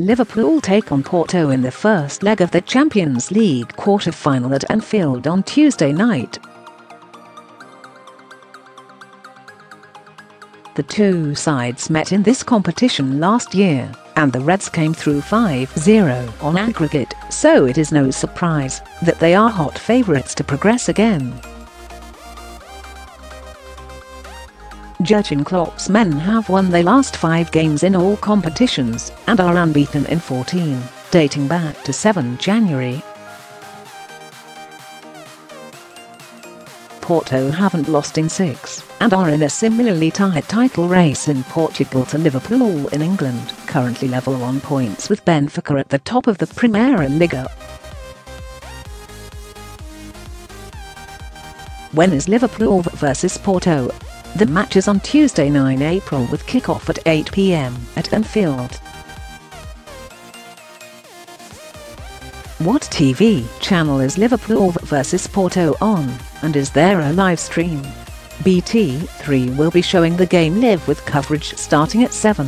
Liverpool take on Porto in the first leg of the Champions League quarter-final at Anfield on Tuesday night. The two sides met in this competition last year, and the Reds came through 5-0 on aggregate, so it is no surprise that they are hot favourites to progress again. Jurgen Klopp's men have won their last five games in all competitions and are unbeaten in 14, dating back to 7 January. Porto haven't lost in six and are in a similarly tight title race in Portugal to Liverpool in England, currently level on points with Benfica at the top of the Primeira Liga. When is Liverpool versus Porto? The match is on Tuesday 9 April with kick-off at 8pm at Anfield. What TV channel is Liverpool vs Porto on, and is there a live stream? BT3 will be showing the game live with coverage starting at 7.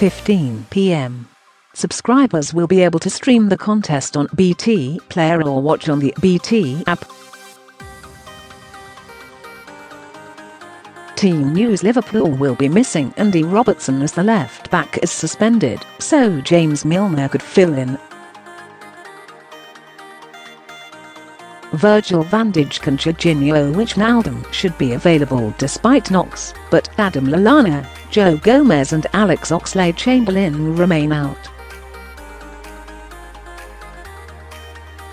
15 pm. Subscribers will be able to stream the contest on BT Player or watch on the BT app. Team News Liverpool will be missing Andy Robertson as the left back is suspended, so James Milner could fill in. Virgil van Dijk and Georginio Wijnaldum should be available despite knocks, but Adam Lallana, Joe Gomez and Alex Oxlade-Chamberlain remain out.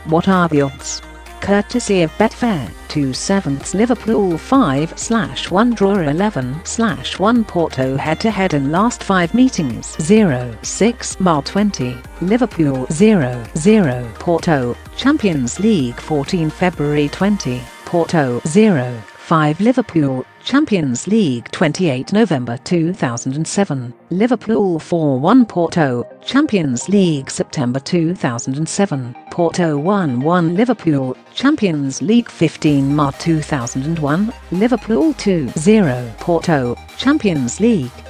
What are the odds? Courtesy of Betfair, 2 sevenths Liverpool 5 slash 1 draw 11 slash 1 Porto head to head in last 5 meetings 0 6 Mar 20, Liverpool 0 0 Porto, Champions League 14 February 20, Porto 0 5 Liverpool, Champions League 28 November 2007, Liverpool 4-1 Porto, Champions League September 2007, Porto 1-1 Liverpool, Champions League 15 March 2001, Liverpool 2-0 Porto, Champions League